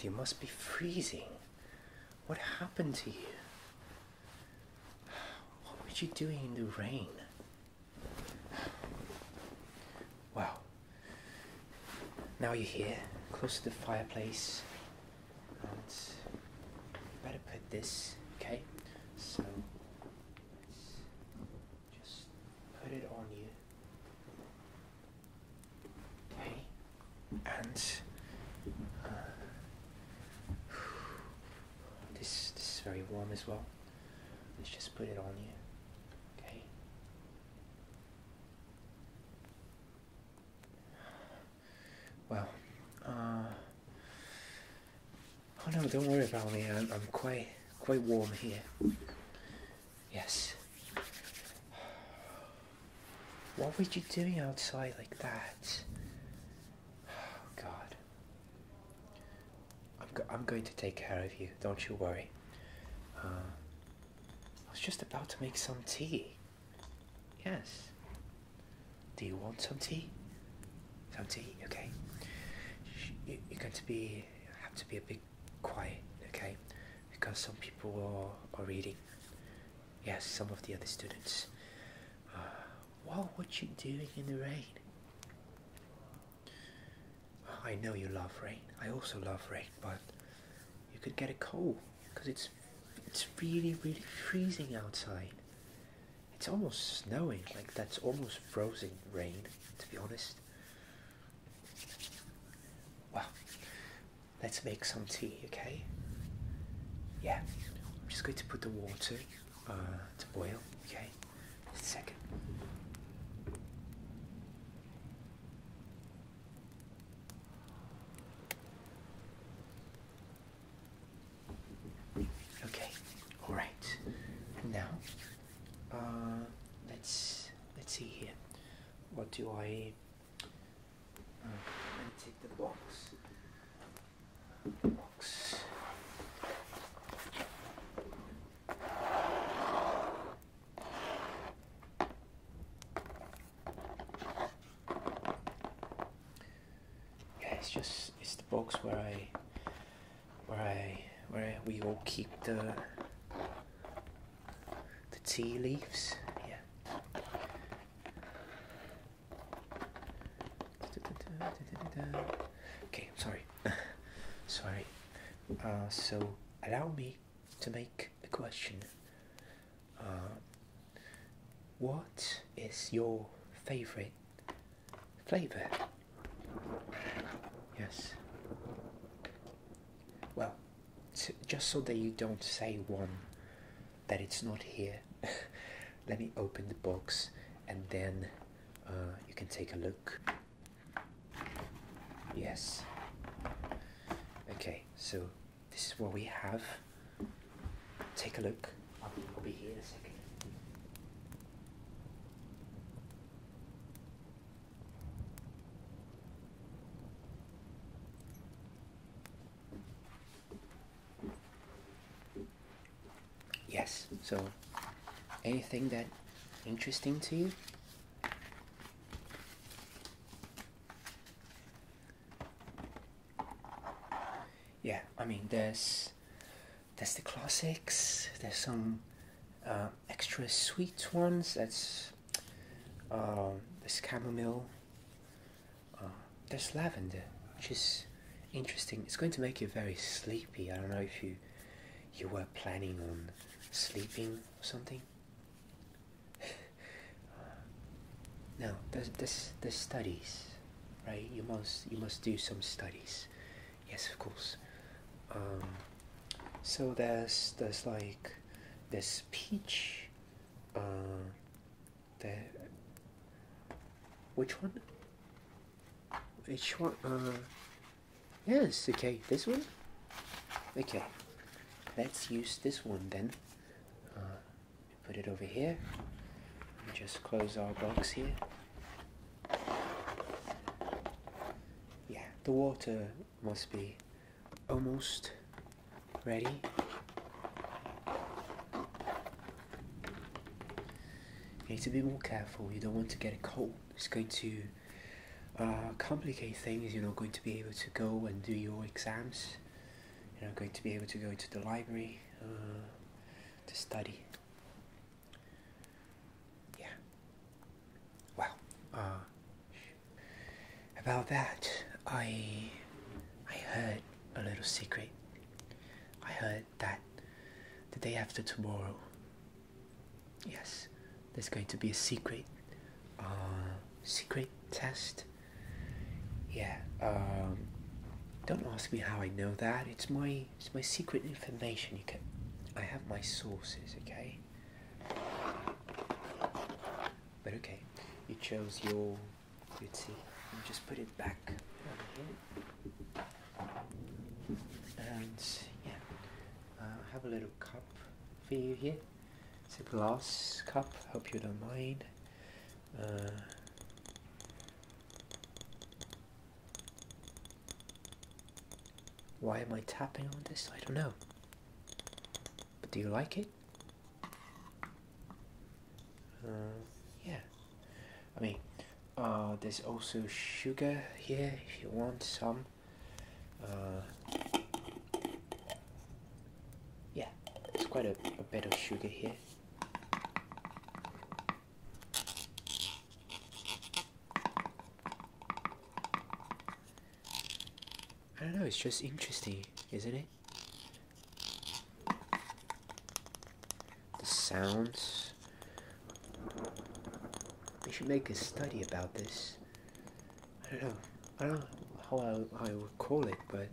God, you must be freezing. What happened to you? What were you doing in the rain? Wow. Now you're here, close to the fireplace. And better put this, okay? So let's just put it on you. Okay? And uh, this this is very as well. Let's just put it on you. Okay? Well, uh, oh no, don't worry about me. I'm, I'm quite quite warm here. Yes. What were you doing outside like that? Oh God. I'm I'm going to take care of you. Don't you worry. Uh, I was just about to make some tea. Yes. Do you want some tea? Some tea, okay. You- You're going to be have to be a bit quiet, okay? Because some people are, are reading. Yes, some of the other students. Uh, what were you doing in the rain? I know you love rain. I also love rain, but you could get a cold because it's it's really really freezing outside. It's almost snowing, like that's almost frozen rain, to be honest. Well, let's make some tea, okay? Yeah, I'm just going to put the water uh, to boil, okay? Just a second. Okay, all right. Now, uh, let's let's see here. What do I? Uh, take the box. Box. Yeah, it's just it's the box where I where I where we all keep the the tea leaves. Yeah. Okay, I'm sorry. sorry. Uh, so allow me to make a question. Uh, what is your favorite flavor? Yes. Well, just so that you don't say one that it's not here, let me open the box and then uh, you can take a look. Yes. Okay, so this is what we have. Take a look. I'll, I'll be here in a second. Yes. So, anything that interesting to you? Yeah, I mean, there's there's the classics. There's some uh, extra sweet ones. That's um, there's chamomile. Uh, there's lavender, which is interesting. It's going to make you very sleepy. I don't know if you you were planning on sleeping or something. Uh, no, there's there's there's studies, right? You must you must do some studies. Yes, of course. Um, so there's there's like there's peach. Uh. Which one? Which one? Uh, yes. Okay, this one. Okay, let's use this one then. Uh, put it over here. Just close our box here. Yeah, the water must be almost ready. You need to be more careful. You don't want to get a cold. It's going to uh, complicate things. You're not going to be able to go and do your exams. you're not going to be able to go to the library uh, to study. Yeah. Well, uh, about that, I little secret. I heard that the day after tomorrow, yes, there's going to be a secret, uh, secret test. Yeah. Um, don't ask me how I know that. It's my it's my secret information. You can. I have my sources. Okay. But okay, you chose your. Let's see. Just put it back. And yeah, uh, I have a little cup for you here. It's a glass cup. Hope you don't mind. Uh, why am I tapping on this? I don't know. But do you like it? Uh, yeah. I mean, uh, there's also sugar here if you want some. Uh, yeah, it's quite a, a bit of sugar here. I don't know, it's just interesting, isn't it? The sounds. We should make a study about this. I don't know. I don't know how I, I would call it, but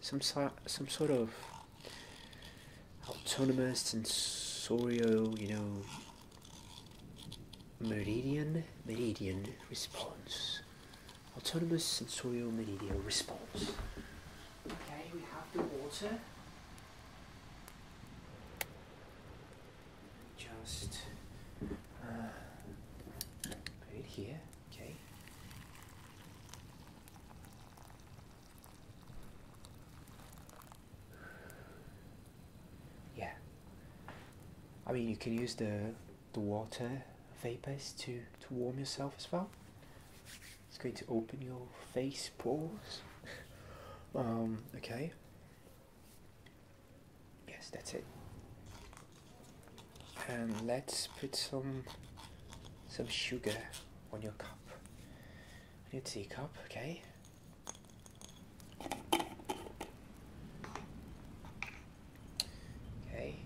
some sort some sort of autonomous sensorial, you know, meridian meridian response. Autonomous sensorial meridian response. Okay, we have the water. Just uh, put it here, okay. Yeah. I mean, you can use the the water vapors to to warm yourself as well. It's going to open your face pores. um, okay. Yes, that's it. And let's put some some sugar on your cup. On your teacup, okay? Okay.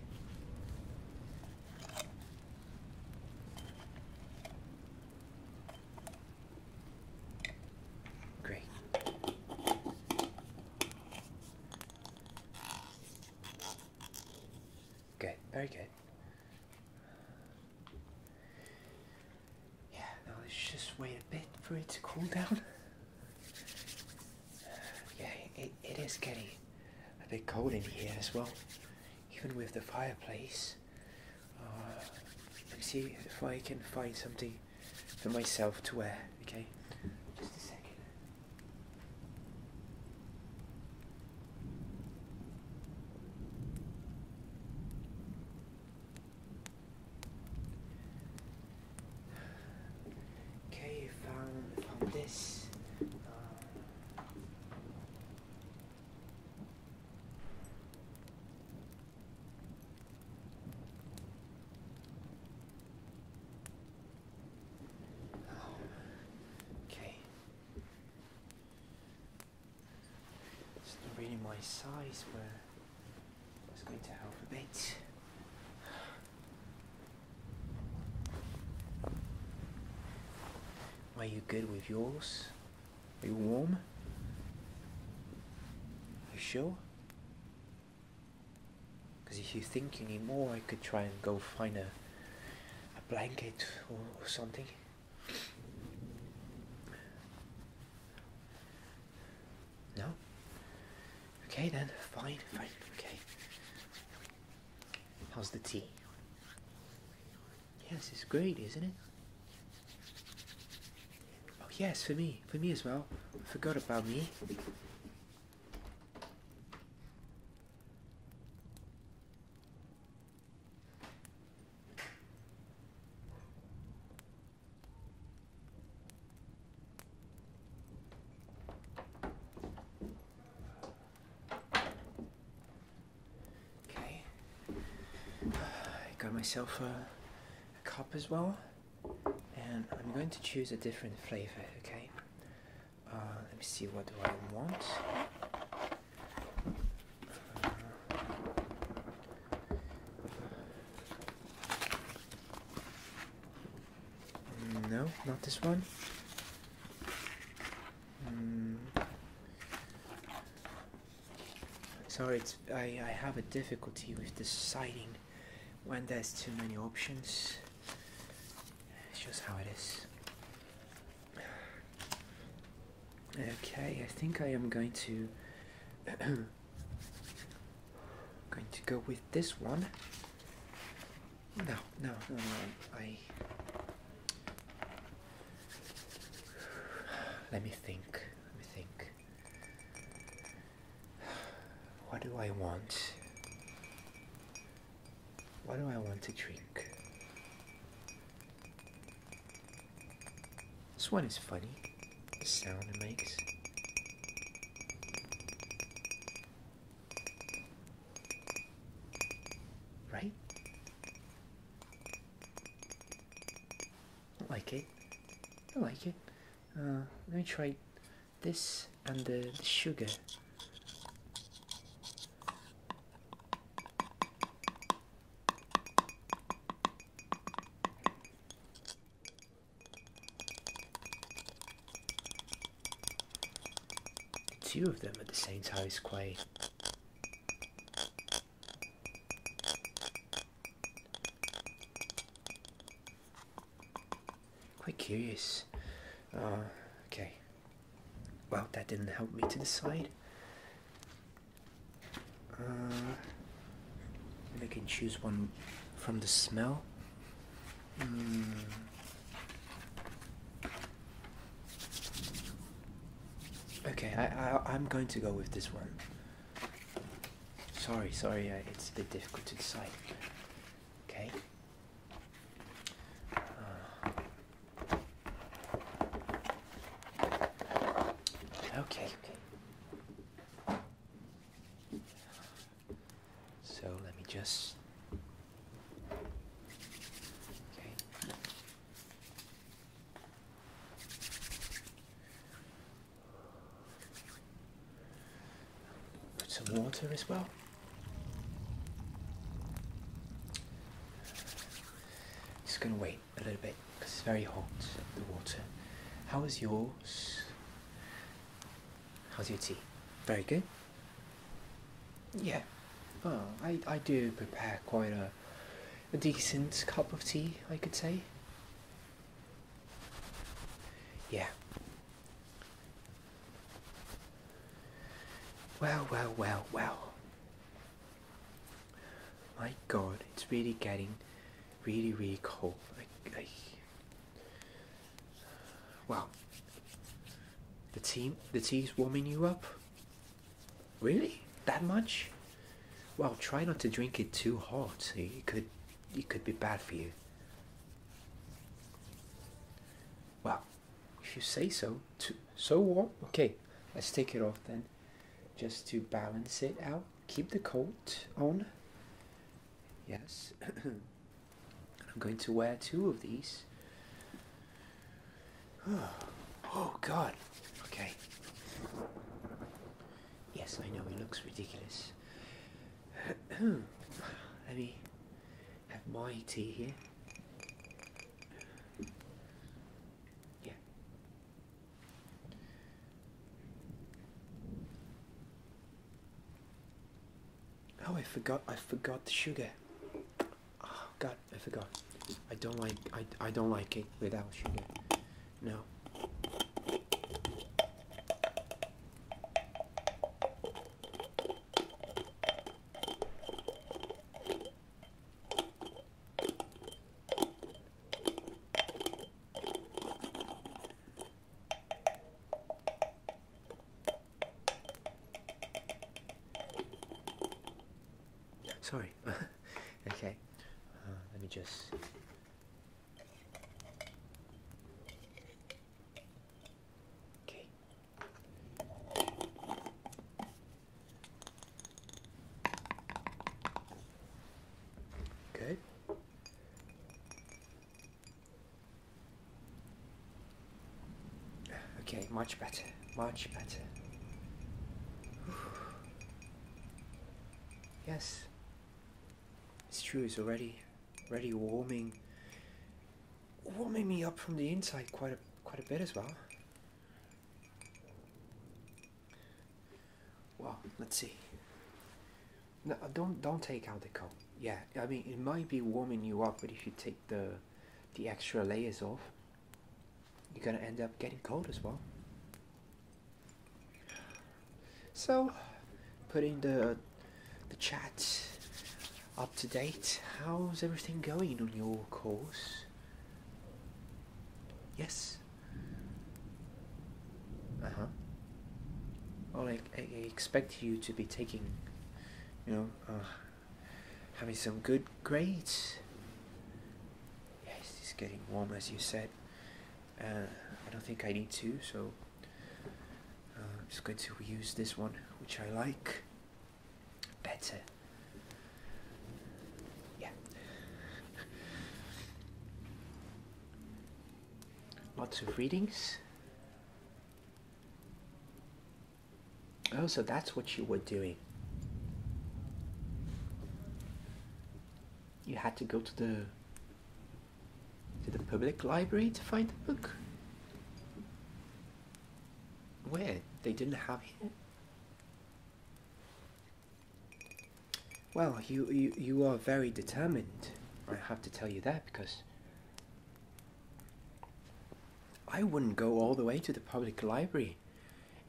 Great. Good, very good. Yeah, now let's just wait a bit for it to cool down. Yeah, it, it is getting a bit cold in here as well, even with the fireplace. Uh, let me see if I can find something for myself to wear, okay? Just a second. Okay, found found this. Uh, okay. It's not really my size, but it's going to help a bit. Are you good with yours? Are you warm? Are You sure? Because if you think you need more, I could try and go find a, a blanket or, or something. No? Okay then, fine, fine, okay. How's the tea? Yes, it's great, isn't it? Oh yes, for me, for me as well. Forgot about me. Myself a, a cup as well, and I'm going to choose a different flavor. Okay. Uh, let me see. What do I want? No, not this one. Mm. Sorry, it's, I, I have a difficulty with deciding when there's too many options. It's just how it is. Okay, I think I am going to going to go with this one. No, no, no, no. I let me think. Let me think. What do I want? What do I want to drink? This one is funny. The sound it makes. Right? I like it. I like it. Uh, let me try this and the, the sugar. Two of them at the same time is quite quite curious. Uh, okay. Well, that didn't help me to decide. Uh, I can choose one from the smell. Mm. Okay, I, I I'm going to go with this one. Sorry, sorry, uh, it's a bit difficult to decide. Okay. Uh, Okay, okay. So let me just. Okay. Put some water as well. Just gonna wait a little bit because it's very hot, the water. How is yours? How's your tea? Very good. Yeah. Oh, I, I do prepare quite a, a decent cup of tea, I could say. Yeah. Well, well, well, well. My god, it's really getting really, really cold. I, I, wow. The tea, the tea's warming you up? Really? That much? Well, try not to drink it too hot. It could, it could be bad for you. Well, if you say so. Too, so warm? Okay, let's take it off then. Just to balance it out. Keep the coat on. Yes. I'm going to wear two of these. Oh, God. Okay. Yes, I know it looks ridiculous. Let me have my tea here. Yeah. Oh, I forgot. I forgot the sugar. Oh God, I forgot. I don't like. I I don't like it without sugar. No. Sorry. okay. Uh, let me just. Okay. Good. Much better, much better. yes, it's true. It's already, already warming, warming me up from the inside quite a quite a bit as well. Well, let's see. No, uh, don't don't take out the coat. Yeah, I mean it might be warming you up, but if you take the the extra layers off, you're gonna end up getting cold as well. So, putting the the chat up to date. How's everything going on your course? Yes. Uh huh. Well, I, I expect you to be taking, you know, uh, having some good grades. Yes, it's getting warm, as you said. Uh, I don't think I need to, so just going to use this one, which I like better. Yeah. Lots of readings. Oh, so that's what you were doing. You had to go to the to the public library to find the book. Where? They didn't have it? Well, you, you, you are very determined. I have to tell you that because I wouldn't go all the way to the public library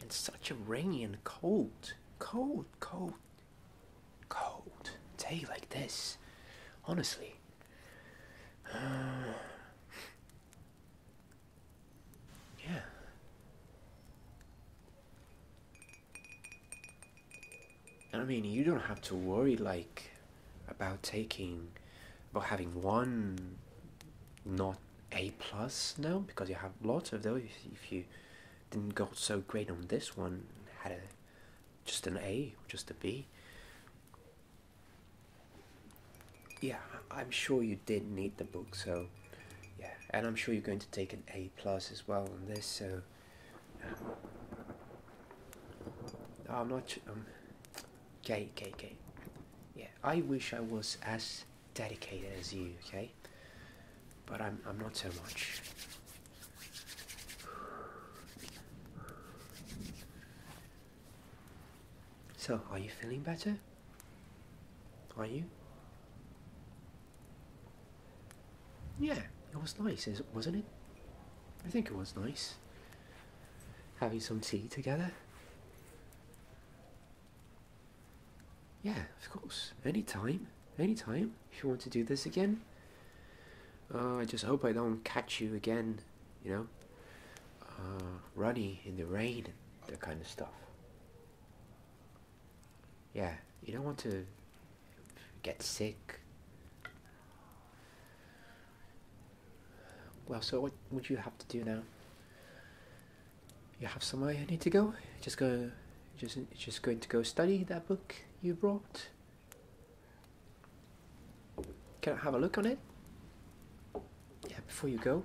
in such a rainy and cold, cold, cold, cold day like this. Honestly. Uh, yeah. I mean, you don't have to worry like about taking, about having one not A plus, no, because you have lots of those. If you didn't go so great on this one, had a just an A, just a B. Yeah, I'm sure you did need the book, so yeah, and I'm sure you're going to take an A plus as well on this. So I'm not. Um, okay, okay, okay. Yeah, I wish I was as dedicated as you. Okay, but I'm. I'm not so much. So, are you feeling better? Are you? Yeah, it was nice, wasn't it? I think it was nice. Having some tea together. Yeah, of course. Anytime. Anytime. If you want to do this again. Uh, I just hope I don't catch you again, you know, uh, running in the rain and that kind of stuff. Yeah, you don't want to get sick. Well, so what would you have to do now? You have somewhere you need to go? Just go, just just going to go study that book you brought. Can I have a look on it? Yeah, before you go.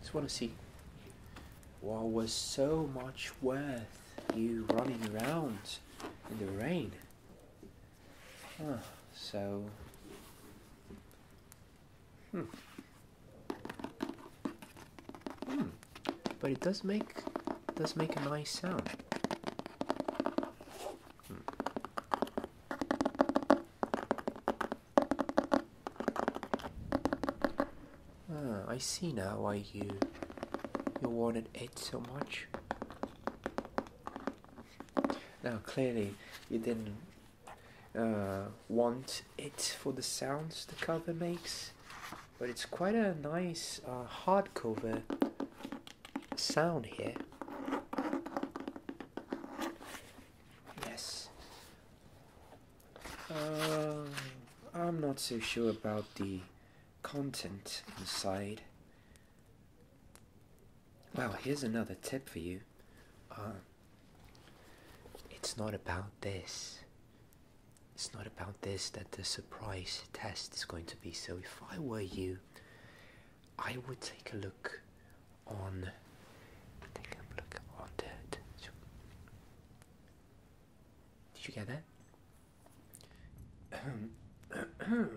Just want to see what was so much worth you running around in the rain. Huh, so. Hmm. Hmm. But it does make does make a nice sound. Hmm. Ah, I see now why you you wanted it so much. Now clearly you didn't uh, want it for the sounds the cover makes, but it's quite a nice uh, hardcover sound here. Yes. Uh, I'm not so sure about the content inside. Well, here's another tip for you. Uh, it's not about this. It's not about this that the surprise test is going to be. So if I were you, I would take a look on. Take a look on that. Did you get that?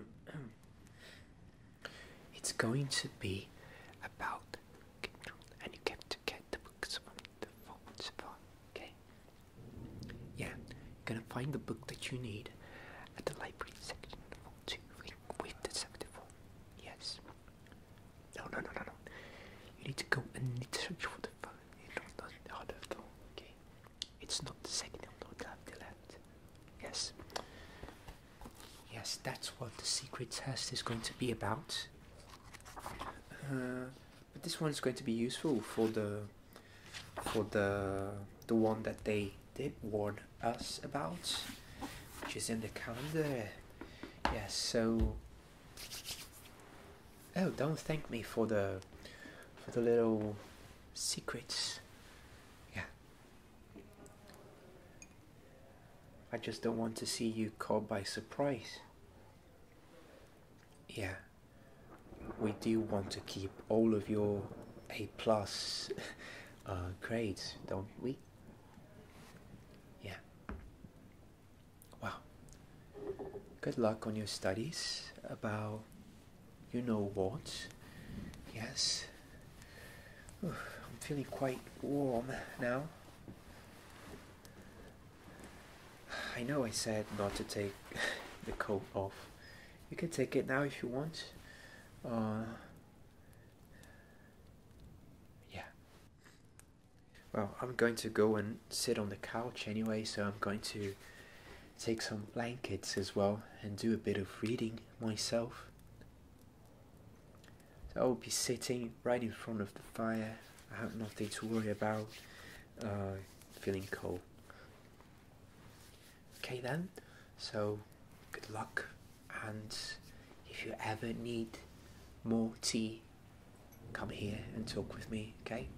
it's going to be find the book that you need at the library section of vault 2 with the 74. Yes. No, no, no, no, no. You need to go and need to search for the phone. You know the other phone, okay? It's not the second on the left. Yes. Yes, that's what the secret test is going to be about. Uh, but this one is going to be useful for the for the the one that they did warn us about, which is in the calendar. Yes, so Oh, don't thank me for the for the little secrets. Yeah. I just don't want to see you caught by surprise. Yeah. We do want to keep all of your A plus uh, grades, don't we? Yeah. Wow. Good luck on your studies about you know what. Yes. I'm feeling quite warm now. I know I said not to take the coat off. You can take it now if you want. Uh, yeah. Well, I'm going to go and sit on the couch anyway, so I'm going to take some blankets as well and do a bit of reading myself. So I'll be sitting right in front of the fire. I have nothing to worry about. Uh, feeling cold. Okay then. So good luck, and if you ever need more tea, come here and talk with me. Okay.